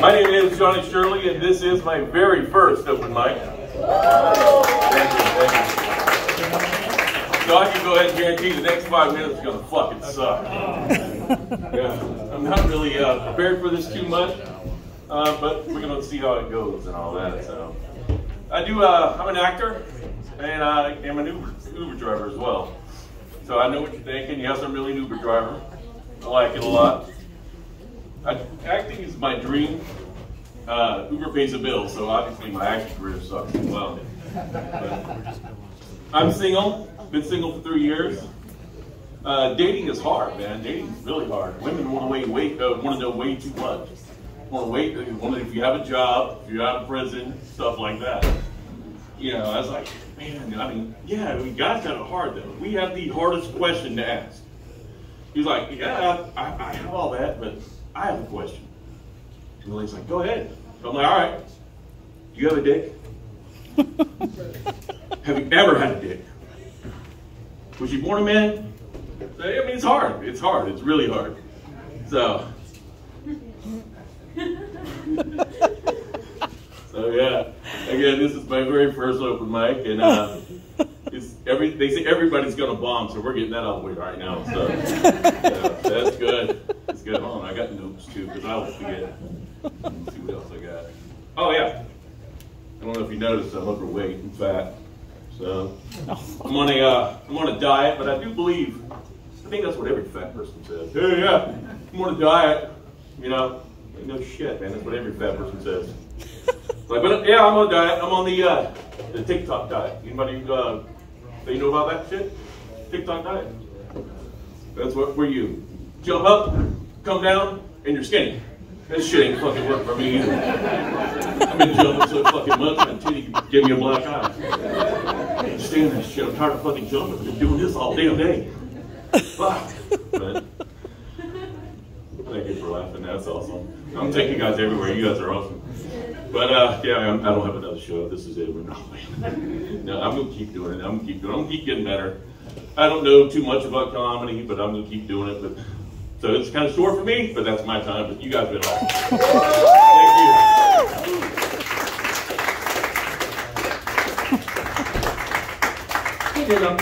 My name is Johnny Shirley, and this is my very first open mic. Thank you, thank you. So I can go ahead and guarantee the next five minutes is gonna fucking suck. Yeah, I'm not really uh, prepared for this too much, uh, but we're gonna see how it goes and all that. So I do. Uh, I'm an actor, and I am an Uber, Uber driver as well. So I know what you're thinking. Yes, I'm really an Uber driver. I like it a lot. I, acting is my dream. Uh, Uber pays the bill, so obviously my acting career sucks as well. But I'm single. Been single for three years. Uh, dating is hard, man. Dating is really hard. Women want to wait, wait, uh, want to know way too much. Want to wait. Want to, if you have a job, if you're out of prison, stuff like that. You know, I was like, man. I mean, yeah. I mean, guys got it hard though. We have the hardest question to ask. He's like, yeah, I, I have all that, but I have a question. And the lady's like, go ahead. So I'm like, all right. Do you have a dick? have you ever had a dick? Was you born a man? I mean, it's hard. It's hard. It's really hard. So, so yeah. Again, this is my very first open mic, and uh, every. They say everybody's gonna bomb, so we're getting that out of the way right now. So yeah, that's good. That's good. Hold on, I got notes too, because I always forget. Let's see what else I got. Oh yeah. I don't know if you noticed, I'm overweight and fat. So I'm on a uh, I'm on a diet, but I do believe I think that's what every fat person says. Hey, yeah, I'm on a diet. You know, like, no shit, man. That's what every fat person says. Like, but yeah, I'm on a diet. I'm on the uh, the TikTok diet. Anybody uh, that you know about that shit? TikTok diet. That's what for you jump up, come down, and you're skinny. That shit ain't fucking work for me either. I've been jumping so fucking much until you give me a black eye. I can't stand that shit. I'm tired of fucking jumping. I've been doing this all damn day. Fuck. But, thank you for laughing. That's awesome. I'm taking you guys everywhere. You guys are awesome. But uh, yeah, I'm, I don't have another show. This is it. No, no, I'm gonna keep doing it. I'm gonna keep doing. it. I'm gonna keep getting better. I don't know too much about comedy, but I'm gonna keep doing it. But so it's kind of short for me, but that's my time. But you guys have been awesome. Thank you.